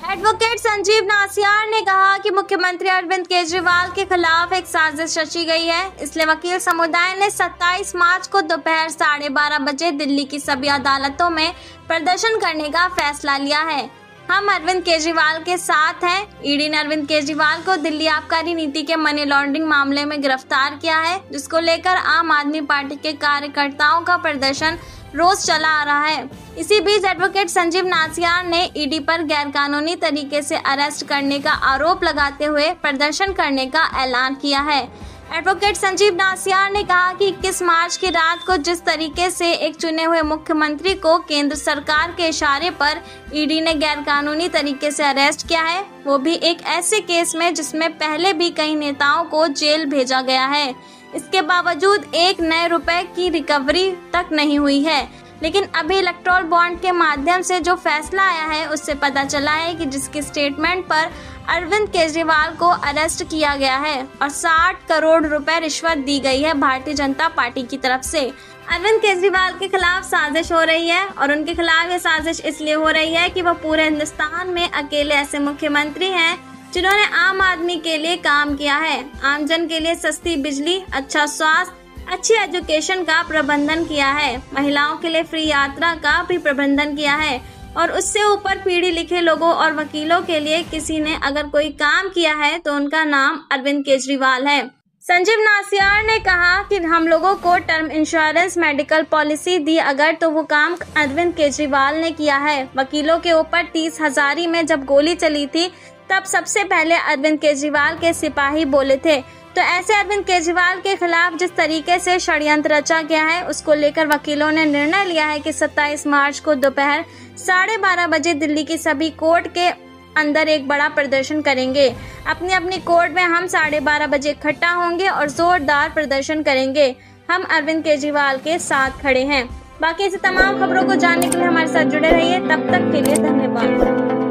Advocate Sanjeev नासियार ने कहा कि मुख्यमंत्री अरविंद केजरीवाल के खिलाफ एक साजिश रची गई है। इसलिए वकील समुदाय ने 27 मार्च को दोपहर साढ़े बारह बजे दिल्ली की सभी अदालतों में प्रदर्शन करने का फैसला लिया है। हम अरविंद केजरीवाल के साथ हैं। ईडी ने अरविंद केजरीवाल को दिल्ली आबकारी नीति के मनी लॉन्ड्रिंग मामले में गिरफ़्तार किया है, जिसको लेकर आम आदमी पार्टी के कार्यकर्ताओं का प्रदर्शन रोज चला आ रहा है। इसी बीच एडवोकेट संजीव नासियार ने ईडी पर गैरकानूनी तरीके से अरेस्ट करने का आरोप लगाते हुए प्रदर्शन करने का ऐलान किया है। एडवोकेट संजीव नासियार ने कहा कि 21 मार्च की रात को जिस तरीके से एक चुने हुए मुख्यमंत्री को केंद्र सरकार के इशारे पर ईडी ने गैरकानूनी तरीके से अरेस्ट किया है, वो भी एक ऐसे केस में जिसमें पहले भी कई नेताओं को जेल भेजा गया है। इसके बावजूद एक नए रुपए की रिकवरी तक नहीं हुई है। लेकिन अभी इलेक्ट्रॉल बॉन्ड के माध्यम से जो फैसला आया है, उससे पता चला है कि जिसके स्टेटमेंट पर अरविंद केजरीवाल को अरेस्ट किया गया है और 60 करोड़ रुपए रिश्वत दी गई है भारतीय जनता पार्टी की तरफ़ से। अरविंद केजरीवाल के खिलाफ साजिश हो रही है और उनके खिलाफ ये साजिश इसलिए हो रही है कि वह पूरे हिंदुस्तान में अकेले ऐसे मुख्यमंत्री हैं जिन्होंने आम आदमी के लिए काम किया है। आमजन के लिए सस्ती बिजली अच्छा स्वास्थ्य अच्छी एजुकेशन का प्रबंधन किया है। महिलाओं के लिए फ्री यात्रा का भी प्रबंधन किया है और उससे ऊपर पीढ़ी लिखे लोगों और वकीलों के लिए किसी ने अगर कोई काम किया है तो उनका नाम अरविंद केजरीवाल है। संजीव नासियार ने कहा कि हम लोगों को टर्म इंश्योरेंस, मेडिकल पॉलिसी दी अगर तो वो काम अरविंद केजरीवाल ने किया है। वकीलों के ऊपर तीस हजारी में जब गोली चली थी, तब सबसे पहले अरविंद केजरीवाल के सिपाही बोले थे तो ऐसे अरविंद केजरीवाल के खिलाफ जिस तरीके से षडयंत्र रचा गया है, उसको लेकर वकीलों ने निर्णय लिया है कि 27 मार्च को दोपहर साढ़े बारह बजे दिल्ली की सभी कोर्ट के अंदर एक बड़ा प्रदर्शन करेंगे। अपनी अपनी कोर्ट में हम साढ़े बारह बजे इकट्ठा होंगे और जोरदार प्रदर्शन करेंगे। हम अरविंद केजरीवाल के साथ खड़े हैं। बाकी ऐसी तमाम खबरों को जानने के लिए हमारे साथ जुड़े रहिए। तब तक के लिए धन्यवाद।